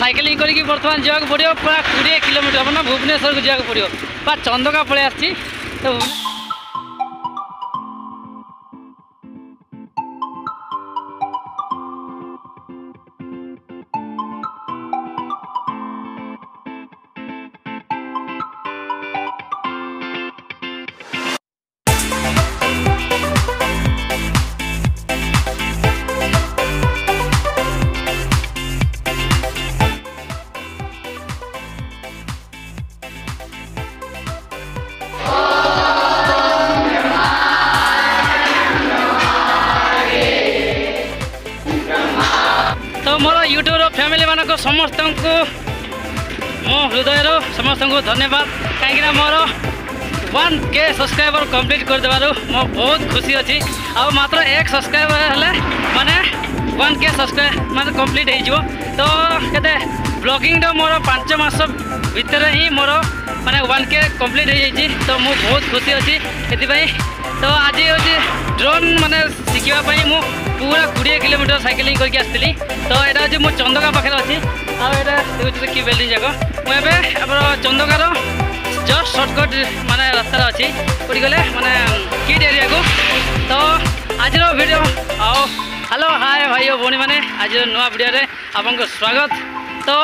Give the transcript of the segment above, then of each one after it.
Cycling କରିକି ବର୍ତ୍ତମାନ ଯିବାକୁ ପଡ଼ିବ ପ୍ରାୟ କୋଡ଼ିଏ କିଲୋମିଟର ହେବ ନା ଭୁବନେଶ୍ୱରକୁ ଯିବାକୁ ପଡ଼ିବ ପୁରା ଚନ୍ଦକା ପଳେଇ ଆସିଛି ତ ଗାଁକୁ ସମସ୍ତଙ୍କୁ ମୋ ହୃଦୟରୁ ସମସ୍ତଙ୍କୁ ଧନ୍ୟବାଦ କାହିଁକିନା ମୋର ୱାନ୍ କେ ସବସ୍କ୍ରାଇବର କମ୍ପ୍ଲିଟ୍ କରିଦେବାରୁ ମୁଁ ବହୁତ ଖୁସି ଅଛି ଆଉ ମାତ୍ର ଏକ ସବସ୍କ୍ରାଇବର ହେଲେ ମାନେ ୱାନ୍ କେ ସବସ୍କ୍ରାଇବ ମାନେ କମ୍ପ୍ଲିଟ୍ ହେଇଯିବ ତ କେତେ ବ୍ଲଗିଂର ମୋର ପାଞ୍ଚ ମାସ ଭିତରେ ହିଁ ମୋର ମାନେ ୱାନ୍ କେ କମ୍ପ୍ଲିଟ୍ ହେଇଯାଇଛି ତ ମୁଁ ବହୁତ ଖୁସି ଅଛି ସେଥିପାଇଁ ତ ଆଜି ହେଉଛି ଡ୍ରୋନ୍ ମାନେ ଶିଖିବା ପାଇଁ ମୁଁ পুরা কোড়িয়ে কিলোমিটর সাইকেলিং করি আসলি তো এটা হচ্ছে মো চন্দকা পাখে অছি আটা দেখুছি কি বিল্ডিং যাক মু এবে আমার চন্দকার জস্ট সর্টকট মানে রাস্তার অছি কোটি গেলে মানে কিট এরিয়া তো আজর ভিডিও আও হ্যালো হাই ভাই ও ভী মানে আজর নয় ভিডিওরে আপনার স্বাগত তো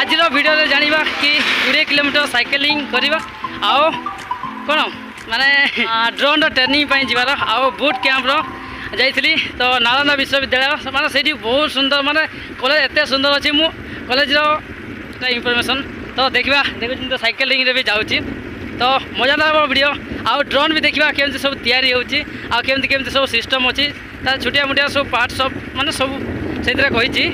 আজর ভিডিওরে জাঁয়া কি কোড়িয়ে কিলোমিটর সাইকেলিং করা আও কোণ মানে ড্রোনর ট্রেনিং যাবার আও বুট ଯାଇଥିଲି ତ ନାଳନ୍ଦା ବିଶ୍ୱବିଦ୍ୟାଳୟ ମାନେ ସେଇଠି ବହୁତ ସୁନ୍ଦର ମାନେ କଲେଜ ଏତେ ସୁନ୍ଦର ଅଛି ମୁଁ କଲେଜର ଇନଫର୍ମେସନ୍ ତ ଦେଖିବା ଦେଖୁଛନ୍ତି ତ ସାଇକେଲିଂରେ ବି ଯାଉଛି ତ ମଜାଦାର ହେବ ଭିଡ଼ିଓ ଆଉ ଡ୍ରୋନ୍ ବି ଦେଖିବା କେମିତି ସବୁ ତିଆରି ହେଉଛି ଆଉ କେମିତି କେମିତି ସବୁ ସିଷ୍ଟମ୍ ଅଛି ତା ଛୋଟିଆ ମୋଟିଆ ସବୁ ପାର୍ଟ ସବୁ ମାନେ ସବୁ ସେଥିରେ କହିଛି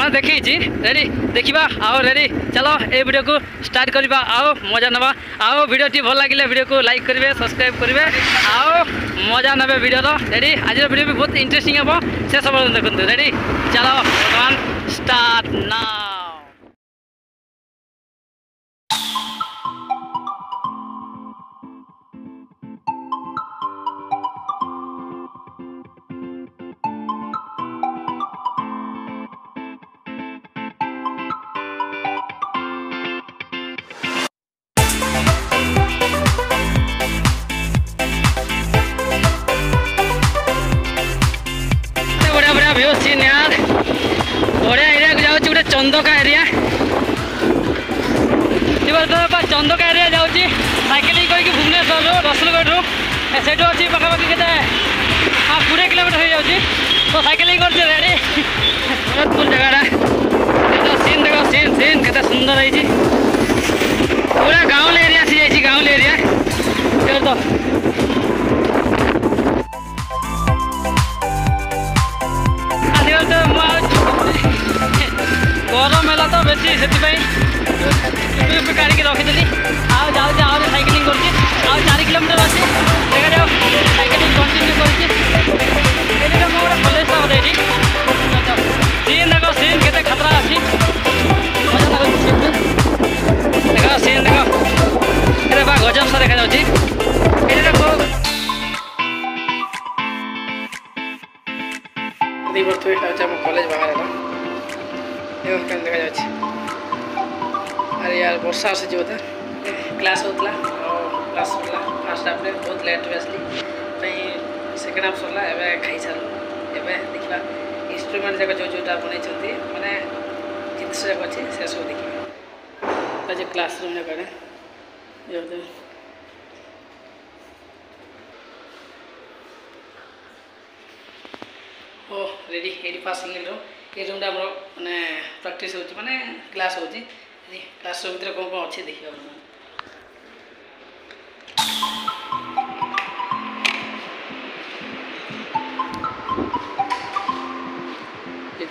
ହଁ ଦେଖିଛି ରେଡ଼ି ଦେଖିବା ଆଉ ରେଡ଼ି ଚାଲ ଏ ଭିଡ଼ିଓକୁ ଷ୍ଟାର୍ଟ କରିବା ଆଉ ମଜା ନେବା ଆଉ ଭିଡ଼ିଓଟି ଭଲ ଲାଗିଲେ ଭିଡ଼ିଓକୁ ଲାଇକ୍ କରିବେ ସବସ୍କ୍ରାଇବ୍ କରିବେ ଆଉ ମଜା ନେବେ ଭିଡ଼ିଓର ରେଡ଼ି ଆଜିର ଭିଡ଼ିଓ ବି ବହୁତ ଇଣ୍ଟରେଷ୍ଟିଂ ହେବ ସେ ପର୍ଯ୍ୟନ୍ତ ଦେଖନ୍ତୁ ରେଡ଼ି ଚାଲ ବର୍ତ୍ତମାନ ଷ୍ଟାର୍ଟ ନା से अच्छी पाखापाखी के हाँ कोड़े कोमीटर हो जाए तो सैकेले करते भरतपुर जगह सीन देख सीन सीन के सुंदर है पूरा गाँव एरिया सी जाइए गाँवल एरिया तो गरम है तो बेसी से তুমি একটু গাড়িকে রখে দিলি আও যাও যে আও সাইকেলিং করছি আও চারি কিলোমিটার আছে সেখানে সাইকেলিং কন্টিনিউ করছি এদিকে মো গোটে কলেজ আমাদের এটি সিন দেখ সিন কেতে খাতরা আছে দেখ সিন দেখ এটা বা গজবসা দেখা যাচ্ছে হচ্ছে আমার কলেজ বাগান এখন এরকম দেখা যাচ্ছে ଇଆଡ଼େ ବର୍ଷା ଆସୁଛି ବୋଧେ କ୍ଲାସ୍ ହେଉଥିଲା ଆଉ କ୍ଲାସ୍ ସରିଲା ଫାର୍ଷ୍ଟ ହାଫ୍ରେ ବହୁତ ଲେଟ୍ରେ ଆସିଲି ପାଇଁ ସେକେଣ୍ଡ ହାଫ୍ ସରିଲା ଏବେ ଖାଇସାରିଲୁ ଏବେ ଦେଖିବା ଇନ୍ଷ୍ଟ୍ରୁମେଣ୍ଟ ଯାକ ଯେଉଁ ଯେଉଁଟା ବନେଇଛନ୍ତି ମାନେ ଜିନିଷ ଯାକ ଅଛି ସେସବୁ ଦେଖିବା ଆଜି କ୍ଲାସ୍ରୁମ୍ ଯାକ ଆଡ଼େ ଯେହେତୁ ও ready ready first single room এই রুমটা আমার মানে প্র্যাকটিস হচ্ছে মানে ক্লাস হচ্ছে ତାସ ଭିତରେ କ'ଣ କ'ଣ ଅଛି ଦେଖିବା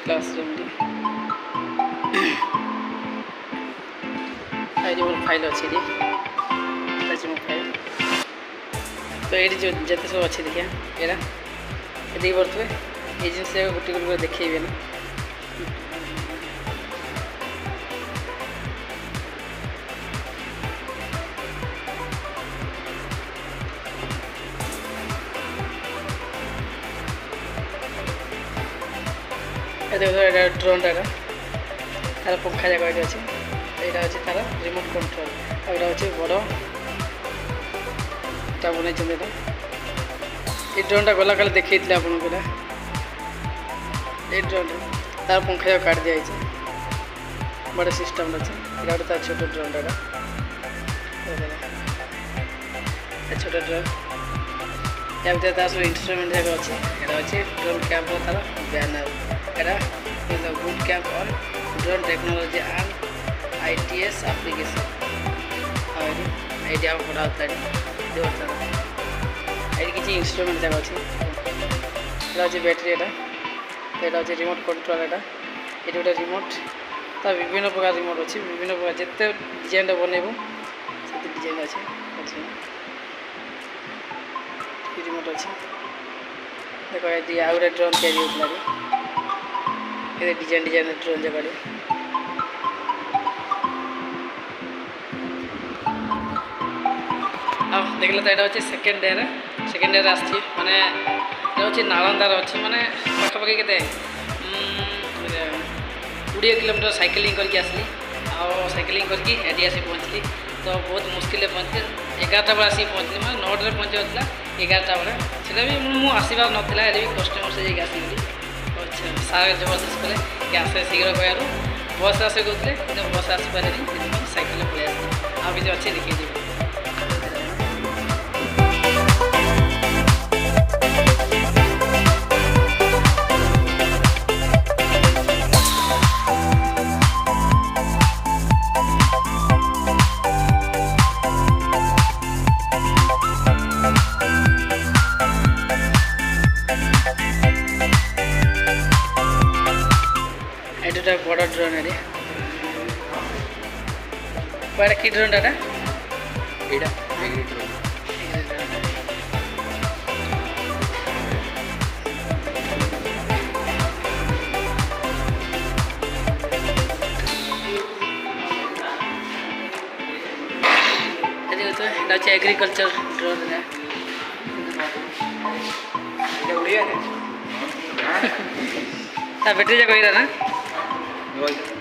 କ୍ଲାସରୁମ୍ଟି ଏଇଠି ମୋର ଫାଇଲ୍ ଅଛି ଏଠି ଫାଇଲ୍ ତ ଏଇଠି ଯେତେ ସବୁ ଅଛି ଦେଖିବା ଏଇଟା ଦେଇପାରୁଥିବେ ଏଇ ଜିନିଷ ଗୋଟେ ଗୋଟେ ଦେଖେଇବେ ନା এটা ড্রোনটা এটা তারা পঙ্খা জায়গা এটি আছে এটা হচ্ছে তার রিমোট কন্ট্রোল এটা হচ্ছে বড় এটা বনাইছেন এটা এই ড্রোনটা গলাকালে দেখাইলে আপনার এটা এই ড্রোনটা তার পঙ্খা জায়গা কাটি দিয়েছে বড় সিস্টেমটা আছে এটা গোটে তার ছোট ড্রোনটা এটা ছোট ড্রোন এর ভিতরে তার সব ইনস্ট্রুমেন্ট জায়গা আছে এটা হচ্ছে ড্রোন ক্যামেরা তার banner Kara is a boot camp on drone technology and ITS application. Already, idea for out that door. এর কিছু ইনস্ট্রুমেন্ট দেখা আছে এটা হচ্ছে ব্যাটারি এটা এটা হচ্ছে রিমোট কন্ট্রোল এটা এটা ওটা রিমোট তার বিভিন্ন প্রকার রিমোট আছে বিভিন্ন প্রকার যেতে ডিজাইনটা বনাইব সেতে ডিজাইন আছে আছে আচ্ছা। রিমোট আছে দেখো এই আউটডোর ড্রোন ক্যারি হতে লাগে ये डिजाइन डिजाइन एक रंजे पड़े अब देख लेते तो ये होची सेकंड डेर है सेकंड डेर आस्ती माने ये होची नालंदा रोची माने पक्का पक्के कितने उड़िया किलोमीटर साइकिलिंग करके आसली आओ साइकिलिंग करके एडिया से पहुंचली तो बहुत मुश्किल है पहुंचते एकार तब आसी पहुंचने में नॉर्डर पहुंचे होते हैं एकार तब रहे चलो भी मुंह आसीबार ସାର୍ ଯେଉଁ ଅଫିସ୍ କଲେ ଗ୍ୟାସ୍ରେ ଶୀଘ୍ର ପଳେଇବାରୁ ବସ୍ରେ ଆସିକି କହୁଥିଲେ କିନ୍ତୁ ବସ୍ରେ ଆସିପାରିନି ସେଥିପାଇଁ ସାଇକେଲ୍ରେ ପଳେଇ ଆସିଲି ଆଉ ବି ଅଛି ଦେଖିଯିବି একটা বড় ড্রোনের এটা কি ড্রোনটা না এটা হচ্ছে এগ্রিকালচার ড্রোন না ব্যাটারি যাক না Bye-bye.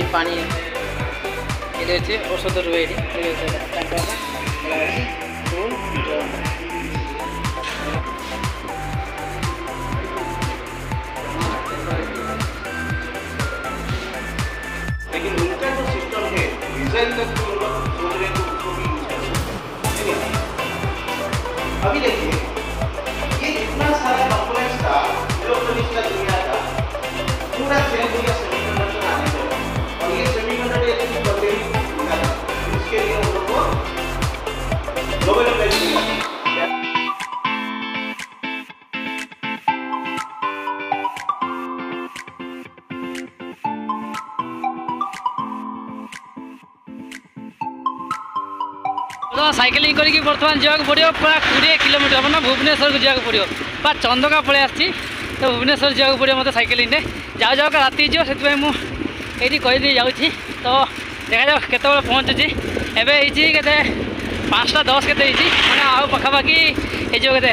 এর পানি রয়েছে ওষুধ রয়েছে রয়েছে अभी देखिए বর্তমান যাওয়া পড়ে প্রায় কোড়িয়ে কিলোমিটর মানে ভুবনেশ্বর যাওয়া পড়ে বা চন্দকা পড়ে আসছি তো ভুবনেশ্বর যাওয়া পড়ে মতো সাইকেল নিয়ে যাও যাও রাতে যাও সেই মু এইটি কইদি যাচ্ছি তো দেখা যাও কতবে পৌঁছুছি এবে এইছি কেতে পাঁচটা দশ কেতে হয়েছি মানে আউ পাখাপাখি এই যে কেতে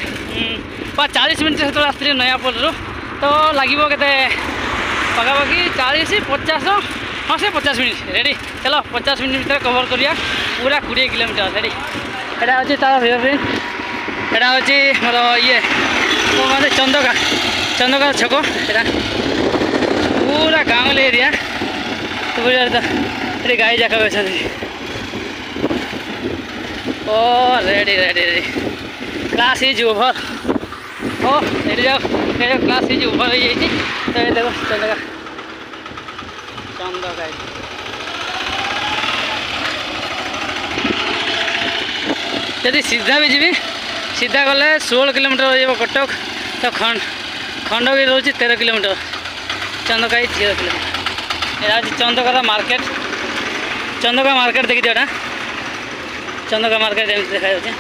বা চালিশ মিনিট সেতবে আসছি নয়াপল্লু তো লাগিব কেতে পাখাপাখি চালিশ পচাশ হ্যাঁ সে পচাশ মিনিট রেডি চলো পচাশ মিনিট ভিতরে কভর করিয়া পুরা কুড়ি কিলোমিটার রেডি এটা হচ্ছে তার ভিউপ্রিন্ট এটা হচ্ছে মোর ইয়ে মানে চন্দকা চন্দকা ছক এটা পুরা গাঙ্গুলি এরিয়া তো এটি গাড়ি যাক অনেক ও ready ready ready class is over ও এটি যাও এটি ক্লাস ইজ ওভর হয়ে যাইছি তো দেখো চন্দ্রকা চন্দ্রকা जदि सीधा भी जीवी सीधा गले षोल कोमीटर रोज कटक तो खंड भी रोज तेरह कोमीटर चंदका ही तेरह कोमीटर आज चंदका मार्केट चंदक मार्केट देखी थोड़ा चंदका मार्केट एम देखा जा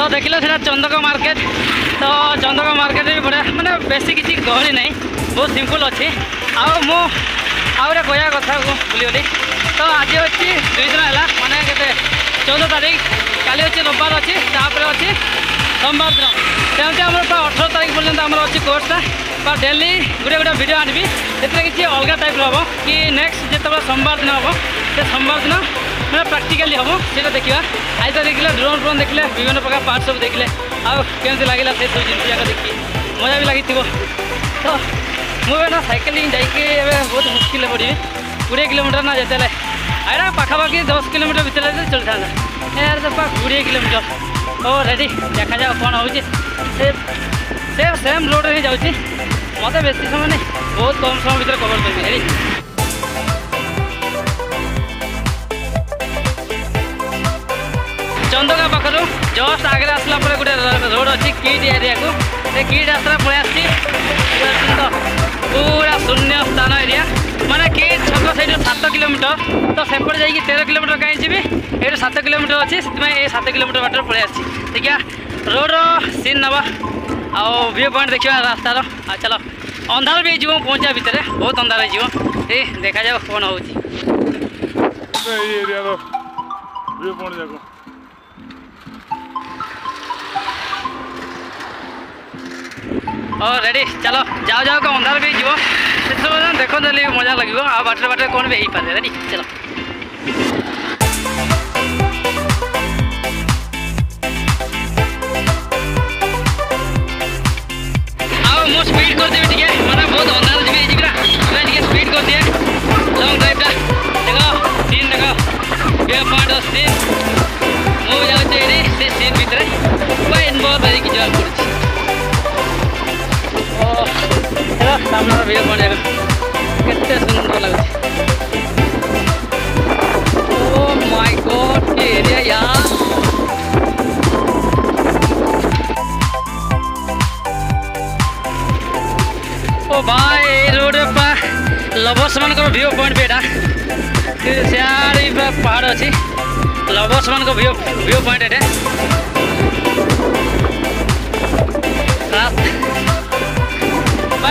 तो देख लो चंदक मार्केट ତ ଚନ୍ଦକା ମାର୍କେଟରେ ବି ବଢ଼ିଆ ମାନେ ବେଶୀ କିଛି ଗହଳି ନାହିଁ ବହୁତ ସିମ୍ପଲ୍ ଅଛି ଆଉ ମୁଁ ଆହୁରି କହିବା କଥା ବୁଲିଗଲି ତ ଆଜି ଅଛି ଦୁଇ ଦିନ ହେଲା ମାନେ କେତେ ଚଉଦ ତାରିଖ କାଲି ଅଛି ରବିବାର ଅଛି ତାପରେ ଅଛି ସୋମବାର ଦିନ ସେମିତି ଆମର ପ୍ରାୟ ଅଠର ତାରିଖ ପର୍ଯ୍ୟନ୍ତ ଆମର ଅଛି କୋର୍ସଟା ବା ଡେଲି ଗୋଟେ ଗୋଟେ ଭିଡ଼ିଓ ଆଣିବି ସେଥିରେ କିଛି ଅଲଗା ଟାଇପ୍ର ହେବ କି ନେକ୍ସଟ ଯେତେବେଳେ ସୋମବାର ଦିନ ହେବ ସେ ସୋମବାର ଦିନ ମାନେ ପ୍ରାକ୍ଟିକାଲି ହେବ ସେଇଟା ଦେଖିବା ଆଜି ତ ଦେଖିଲେ ଡ୍ରୋନ୍ ଫ୍ରୋନ୍ ଦେଖିଲେ ବିଭିନ୍ନ ପ୍ରକାର ପାର୍ଟ ସବୁ ଦେଖିଲେ ଆଉ କେମିତି ଲାଗିଲା ସେ ସବୁ ଜିନିଷ ଯାକ ଦେଖି ମଜା ବି ଲାଗିଥିବ ତ ମୁଁ ଏବେ ନା ସାଇକେଲିଂ ଯାଇକି ଏବେ ବହୁତ ମୁସ୍କିଲରେ ପଡ଼ିବି କୋଡ଼ିଏ କିଲୋମିଟର ନା ଯେତେବେଳେ ଆଇରା ପାଖାପାଖି ଦଶ କିଲୋମିଟର ଭିତରେ ଚଳିଥାନ୍ତା ଏହାର ତ ପାଖ କୋଡ଼ିଏ କିଲୋମିଟର ଓ ରେଡ଼ି ଦେଖାଯାଉ କ'ଣ ହେଉଛି ସେ ସେ ସେମ୍ ରୋଡ଼ରେ ହିଁ ଯାଉଛି ମୋତେ ବେଶୀ ସମୟ ନାହିଁ ବହୁତ କମ୍ ସମୟ ଭିତରେ କଭର୍ କରିବି ହେଡ଼ି চন্দকা পাখু জস্ট আগে আসলা পরে গোটে কিলোমিটর তো সেপটে যাই তের কিলোমিটর কাই যাবি এটা সাত কিলোমিটর অছি সেই এ সাত কিলোমিটর বাটর পড়ে আসছি দেখা রোড সিন নেবা আও ভিউ পয়েন্ট দেখা রাস্তার চল অন্ধার বি যাব পৌঁছা ভিতরে বহুত অন্ধার হয়ে যাব এ দেখা যাও কোণ হচ্ছে ভিউ পয়েন্ট যাক और रेडी चलो जाओ जाओ का अंधार भी जीव ᱪᱚᱣᱟᱱ ᱫᱮᱠᱷᱚᱱ ᱫᱮᱞᱤ ᱢᱚᱡᱟ ᱞᱟᱜᱤᱵᱚ ᱟᱵᱟᱴᱨᱟ ᱵᱟᱴᱨᱟ ᱠᱚᱱ ᱵᱮᱦᱤ ᱯᱟᱫᱮ ᱨᱮᱰᱤ ᱪᱚᱞᱚ ᱟᱵᱚ ᱢᱚᱥ ᱥᱯᱤಡ್ ᱠᱚᱨᱛᱮ ᱵᱤᱛᱤᱭᱟ ᱢᱟᱨᱟ ᱵᱚᱦᱚᱛ ᱦᱚᱸᱫᱟᱨ ᱫᱤᱵᱮ ᱡᱤᱜᱨᱟ ᱨᱮᱰᱤ ᱜᱮ ᱥᱯᱤಡ್ ᱠᱚᱨᱛᱮ ᱞᱚᱝ ᱨᱟᱭᱤᱰᱟ ᱫᱮᱜᱚ ᱫᱤᱱ ᱫᱮᱜᱚ ᱜᱮᱭᱟ ᱯᱟᱫᱚ ᱥᱤᱱ ᱢᱚᱡᱟ ᱟᱪᱷᱮ ᱨᱮ ᱥᱤᱱ ᱵᱤᱛᱨᱮ ᱵᱟᱭᱱ ᱵᱚᱦᱚᱛ ᱵᱟᱹᱨᱤ ᱠᱤ ᱡᱚᱞ ᱠᱩᱲᱤ सामने भिडियो बनेर कते सुंदर लगे oh oh my view point भी यहाँ साह्रै पहाड़ अच्छी लवर्स मान भ्यू पॉइंट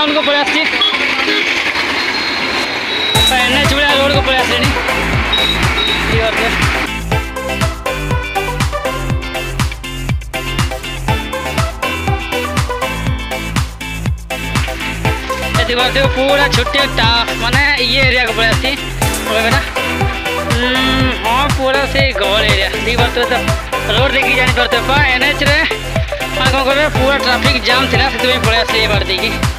था उनको प्लास्टिक पहनने चुड़ा रोड को प्लास्टिक नहीं और पूरा छुट्टी मैंने ये एरिया को पड़ा थी हम्म, हाँ पूरा से गौर एरिया देख पाते तो रोड देखी जानी पड़ते एन एच रे हाँ, कौन कर पूरा ट्राफिक जाम थी ना से तुम्हें पड़ा ये बार देखिए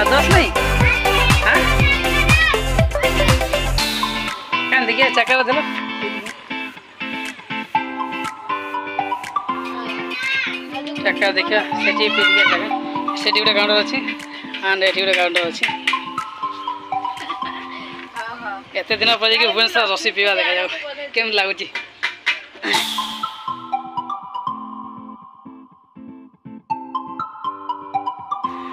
আর দশ নেই হ্যাঁ কেন দেখি চাকাটা দিল চাকা দেখা সেটি ফিরিয়ে যাবে সেটি গোটে কাউন্টর ଅଛି ଆଣ୍ଡ ଏଠି ଗୋଟେ କାଉଣ୍ଟର ଅଛି ଏତେ ଦିନ ପରେ ଯାଇକି ଭୁବନେଶ୍ୱର ରସି ପିଇବା ଦେଖାଯାଉ କେମିତି ଲାଗୁଛି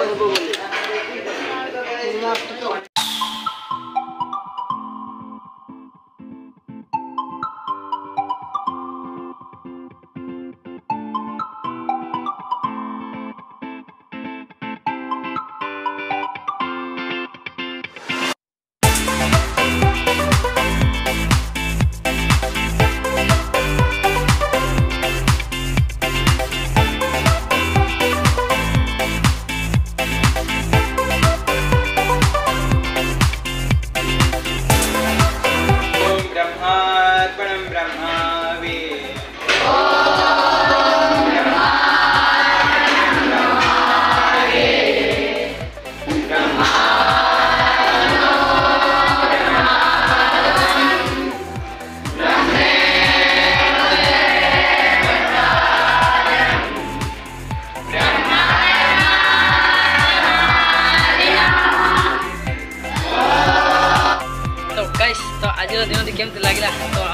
한번 네. 해보고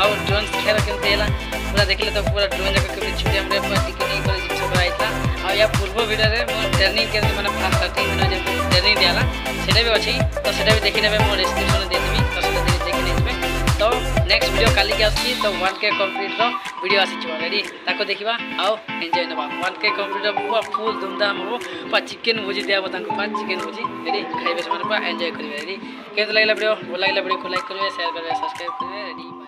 आउ ड्रोन खेल कमी है पूरा देखे तो पूरा ड्रोन जगह छुटे टिकेट जिस आ पूर्व भिडियो में मोदी ट्रेनिंग के मैंने फास्ट स्टार्टिंग भिडियो जो ट्रेनिंग दिगला से अच्छी तो सीटा भी देखने मोदी डिस्क्रिप्सन में देदेवी तो सीधा देखने देते तो नेक्स्ट भिडियो कल आसती तो वन के कंप्लीट रिडियो आसी ताको देखा आउ एंजय ना वन के कंप्लीट पूरा फुल धूमधाम हो पा चिकेन दिया दिखा चिकेन भोजी रेडी खाइबे पूरा एंजय करेंगे रेडी कैसे लगेगा भिडियो भल लगे भिडियो को लाइक करेंगे सेयर करेंगे सब्सक्राइब करेंगे रेडी